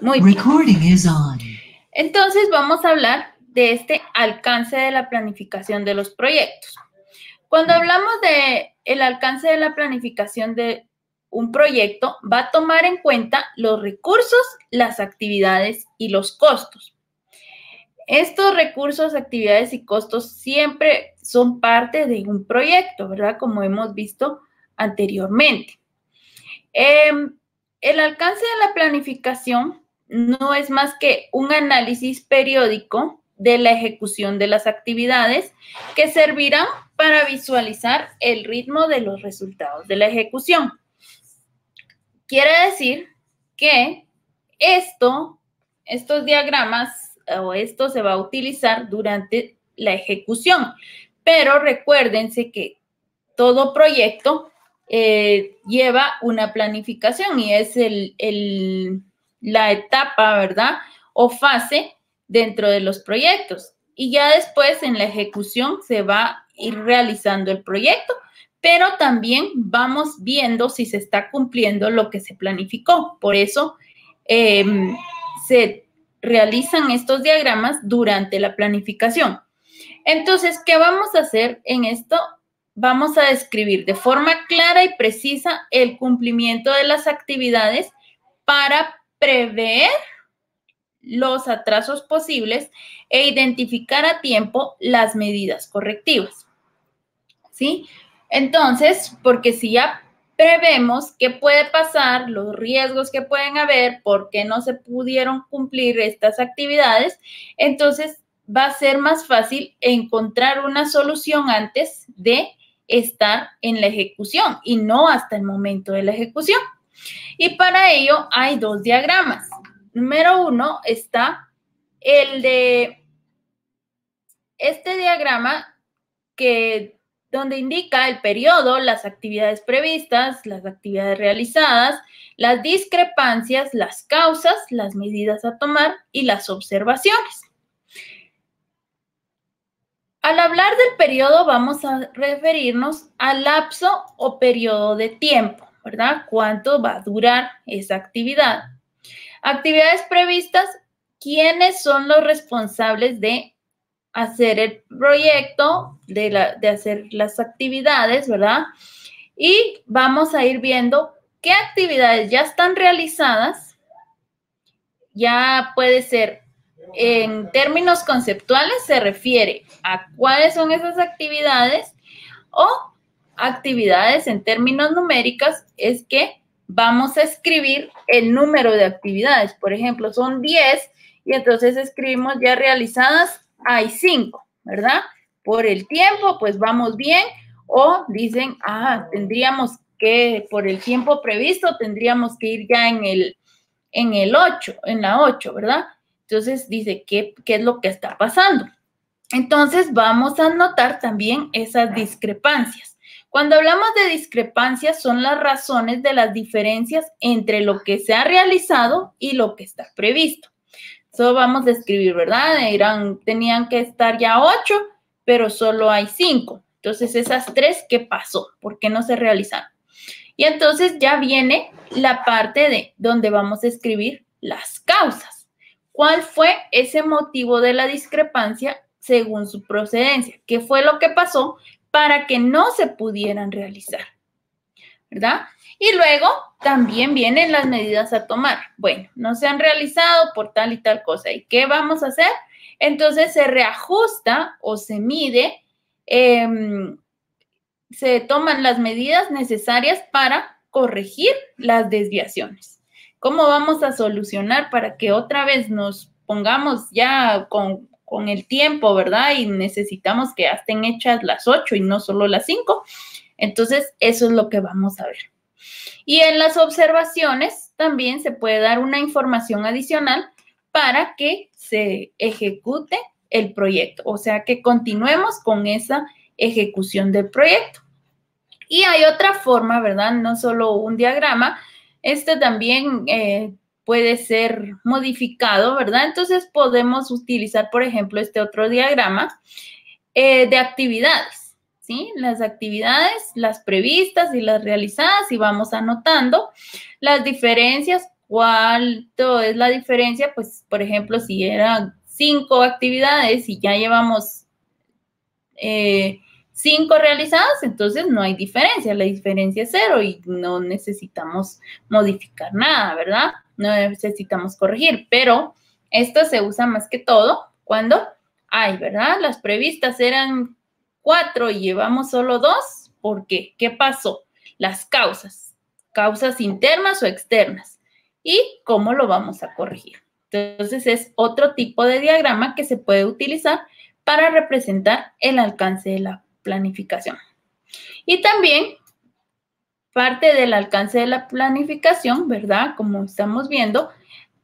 Muy bien. Entonces vamos a hablar de este alcance de la planificación de los proyectos. Cuando hablamos de el alcance de la planificación de un proyecto, va a tomar en cuenta los recursos, las actividades y los costos. Estos recursos, actividades y costos siempre son parte de un proyecto, ¿verdad? Como hemos visto anteriormente. Em, el alcance de la planificación no es más que un análisis periódico de la ejecución de las actividades que servirán para visualizar el ritmo de los resultados de la ejecución. Quiere decir que esto, estos diagramas o esto se va a utilizar durante la ejecución, pero recuérdense que todo proyecto eh, lleva una planificación y es el, la etapa, ¿verdad? O fase dentro de los proyectos. Y ya después en la ejecución se va a ir realizando el proyecto, pero también vamos viendo si se está cumpliendo lo que se planificó. Por eso em, se realizan estos diagramas durante la planificación. Entonces, ¿qué vamos a hacer en esto? Vamos a describir de forma clara y precisa el cumplimiento de las actividades para prever los atrasos posibles e identificar a tiempo las medidas correctivas. ¿Sí? Entonces, porque si ya prevemos qué puede pasar, los riesgos que pueden haber, por qué no se pudieron cumplir estas actividades, entonces va a ser más fácil encontrar una solución antes de estar en la ejecución y no hasta el momento de la ejecución. Y para ello hay dos diagramas número uno está el de este diagrama que donde indica el periodo, las actividades previstas, las actividades realizadas, las discrepancias, las causas, las medidas a tomar y las observaciones. Al hablar del periodo vamos a referirnos al lapso o periodo de tiempo, ¿verdad? ¿Cuánto va a durar esa actividad? Actividades previstas, ¿quiénes son los responsables de hacer el proyecto, de, de hacer las actividades, verdad? Y vamos a ir viendo qué actividades ya están realizadas. Ya puede ser en términos conceptuales, se refiere a cuáles son esas actividades o actividades en términos numéricos, es que vamos a escribir el número de actividades. Por ejemplo, son 10 y entonces escribimos ya realizadas, hay 5, ¿verdad? Por el tiempo, pues vamos bien. O dicen, ah, tendríamos que, por el tiempo previsto, tendríamos que ir ya en el, en el 8, en la 8, ¿verdad? Entonces dice, ¿qué, ¿qué es lo que está pasando? Entonces vamos a notar también esas discrepancias. Cuando hablamos de discrepancias son las razones de las diferencias entre lo que se ha realizado y lo que está previsto. Eso vamos a escribir, ¿verdad? Eran, tenían que estar ya ocho, pero solo hay cinco. Entonces, esas tres, ¿qué pasó? ¿Por qué no se realizaron? Y entonces ya viene la parte de donde vamos a escribir las causas. ¿Cuál fue ese motivo de la discrepancia según su procedencia? ¿Qué fue lo que pasó para que no se pudieran realizar. ¿Verdad? Y luego también vienen las medidas a tomar. Bueno, no se han realizado por tal y tal cosa. ¿Y qué vamos a hacer? Entonces se reajusta o se mide, em, se toman las medidas necesarias para corregir las desviaciones. ¿Cómo vamos a solucionar para que otra vez nos pongamos ya con con el tiempo, ¿verdad? Y necesitamos que estén hechas las ocho y no solo las cinco. Entonces, eso es lo que vamos a ver. Y en las observaciones también se puede dar una información adicional para que se ejecute el proyecto, o sea, que continuemos con esa ejecución del proyecto. Y hay otra forma, ¿verdad? No solo un diagrama, este también eh, puede ser modificado, ¿verdad? Entonces podemos utilizar, por ejemplo, este otro diagrama eh, de actividades, ¿sí? Las actividades, las previstas y las realizadas y vamos anotando las diferencias ¿Cuánto es la diferencia? Pues, por ejemplo, si eran cinco actividades y ya llevamos eh, cinco realizadas, entonces no hay diferencia, la diferencia es cero y no necesitamos modificar nada, ¿verdad? No necesitamos corregir, pero esto se usa más que todo cuando hay, ¿verdad? Las previstas eran cuatro y llevamos solo dos, ¿por qué? ¿Qué pasó? Las causas, causas internas o externas y cómo lo vamos a corregir. Entonces es otro tipo de diagrama que se puede utilizar para representar el alcance de la planificación. Y también parte del alcance de la planificación, ¿verdad? Como estamos viendo,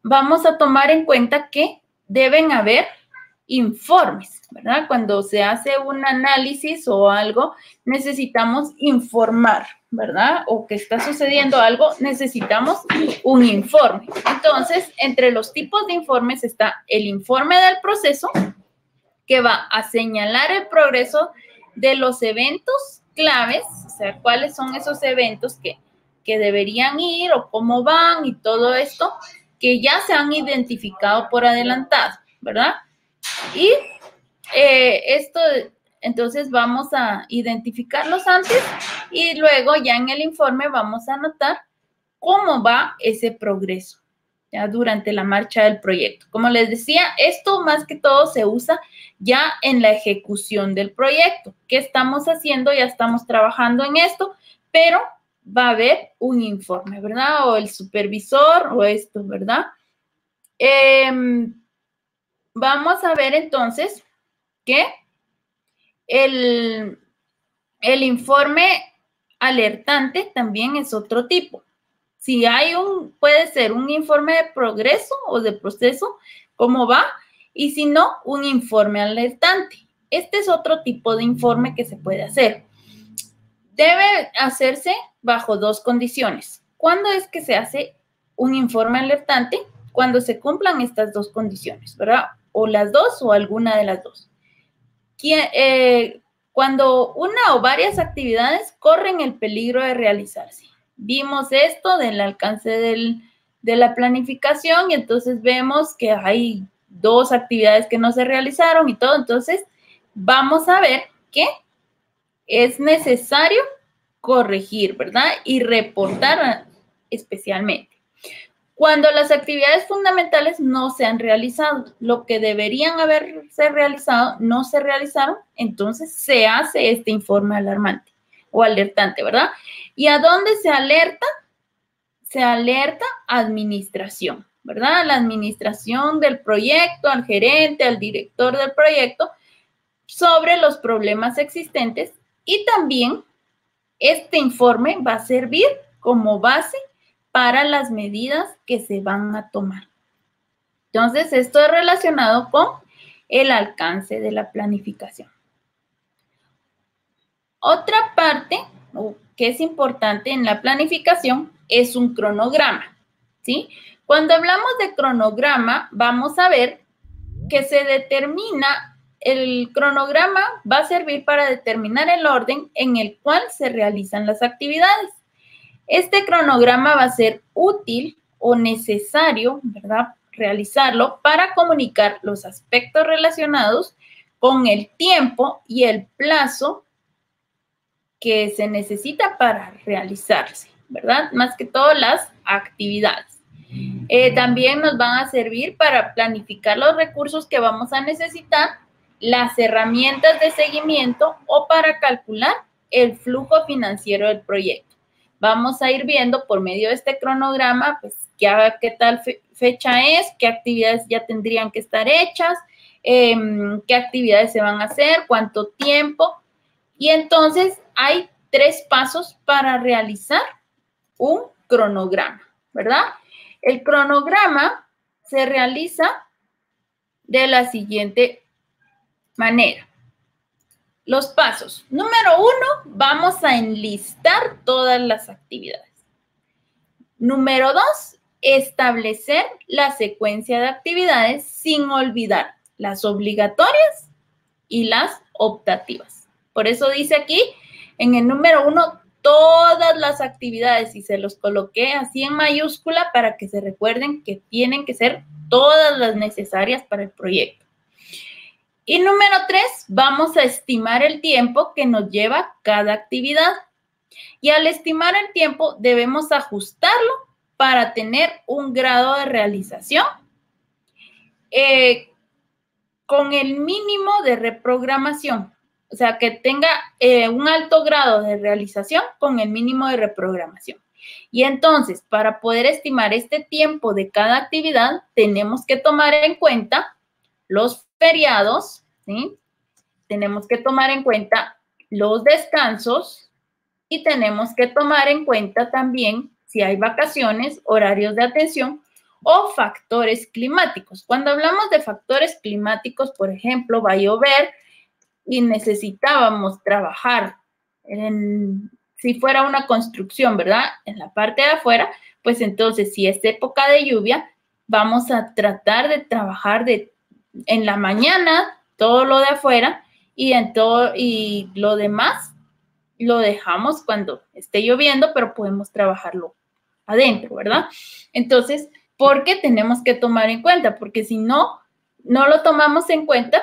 vamos a tomar en cuenta que deben haber informes, ¿verdad? Cuando se hace un análisis o algo, necesitamos informar, ¿verdad? O que está sucediendo algo, necesitamos un informe. Entonces, entre los tipos de informes está el informe del proceso, que va a señalar el progreso de los eventos claves, o sea, cuáles son esos eventos que, deberían ir o cómo van y todo esto, que ya se han identificado por adelantado, ¿verdad? Y eh, esto, entonces vamos a identificarlos antes y luego ya en el informe vamos a anotar cómo va ese progreso ya durante la marcha del proyecto. Como les decía, esto más que todo se usa ya en la ejecución del proyecto. ¿Qué estamos haciendo? Ya estamos trabajando en esto, pero va a haber un informe, ¿verdad? O el supervisor o esto, ¿verdad? Em, vamos a ver entonces que el, el informe alertante también es otro tipo. Si hay un, puede ser un informe de progreso o de proceso, cómo va, y si no, un informe alertante. Este es otro tipo de informe que se puede hacer. Debe hacerse bajo dos condiciones. ¿Cuándo es que se hace un informe alertante? Cuando se cumplan estas dos condiciones, ¿verdad? O las dos o alguna de las dos. Eh, cuando una o varias actividades corren el peligro de realizarse vimos esto del alcance de la planificación y entonces vemos que hay dos actividades que no se realizaron y todo. Entonces, vamos a ver que es necesario corregir, ¿verdad? Y reportar especialmente. Cuando las actividades fundamentales no se han realizado, lo que deberían haberse realizado no se realizaron, entonces se hace este informe alarmante o alertante, ¿verdad? ¿Y a dónde se alerta? Se alerta administración, ¿verdad? La administración del proyecto, al gerente, al director del proyecto, sobre los problemas existentes y también este informe va a servir como base para las medidas que se van a tomar. Entonces, esto es relacionado con el alcance de la planificación. Otra parte que es importante en la planificación es un cronograma, ¿sí? Cuando hablamos de cronograma, vamos a ver que se determina, el cronograma va a servir para determinar el orden en el cual se realizan las actividades. Este cronograma va a ser útil o necesario, ¿verdad? Realizarlo para comunicar los aspectos relacionados con el tiempo y el plazo que se necesita para realizarse, ¿verdad? Más que todo las actividades. Eh, también nos van a servir para planificar los recursos que vamos a necesitar, las herramientas de seguimiento o para calcular el flujo financiero del proyecto. Vamos a ir viendo por medio de este cronograma, pues, qué, qué tal fecha es, qué actividades ya tendrían que estar hechas, em, qué actividades se van a hacer, cuánto tiempo. Y entonces hay tres pasos para realizar un cronograma, ¿verdad? El cronograma se realiza de la siguiente manera. Los pasos. Número uno, vamos a enlistar todas las actividades. Número dos, establecer la secuencia de actividades sin olvidar las obligatorias y las optativas. Por eso dice aquí en el número uno, todas las actividades y se los coloqué así en mayúscula para que se recuerden que tienen que ser todas las necesarias para el proyecto. Y número tres, vamos a estimar el tiempo que nos lleva cada actividad. Y al estimar el tiempo debemos ajustarlo para tener un grado de realización eh, con el mínimo de reprogramación. O sea, que tenga eh, un alto grado de realización con el mínimo de reprogramación. Y entonces, para poder estimar este tiempo de cada actividad, tenemos que tomar en cuenta los feriados, ¿sí? Tenemos que tomar en cuenta los descansos y tenemos que tomar en cuenta también si hay vacaciones, horarios de atención o factores climáticos. Cuando hablamos de factores climáticos, por ejemplo, va a llover, y necesitábamos trabajar en, si fuera una construcción, ¿verdad? En la parte de afuera, pues entonces si es época de lluvia, vamos a tratar de trabajar de, en la mañana todo lo de afuera y en todo y lo demás lo dejamos cuando esté lloviendo, pero podemos trabajarlo adentro, ¿verdad? Entonces, ¿por qué tenemos que tomar en cuenta? Porque si no, no lo tomamos en cuenta,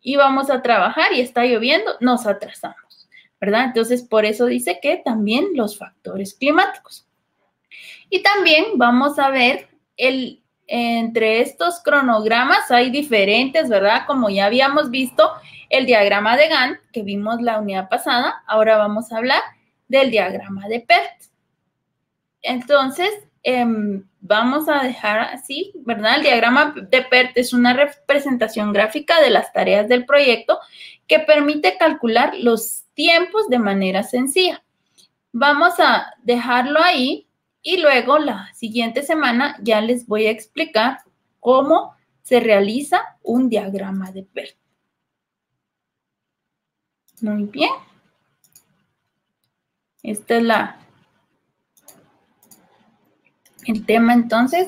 y vamos a trabajar y está lloviendo, nos atrasamos, ¿verdad? Entonces, por eso dice que también los factores climáticos. Y también vamos a ver el, entre estos cronogramas hay diferentes, ¿verdad? Como ya habíamos visto el diagrama de Gantt, que vimos la unidad pasada, ahora vamos a hablar del diagrama de PERT. Entonces, Em, vamos a dejar así, ¿verdad? El diagrama de PERT es una representación gráfica de las tareas del proyecto que permite calcular los tiempos de manera sencilla. Vamos a dejarlo ahí y luego la siguiente semana ya les voy a explicar cómo se realiza un diagrama de PERT. Muy bien. Esta es la el tema entonces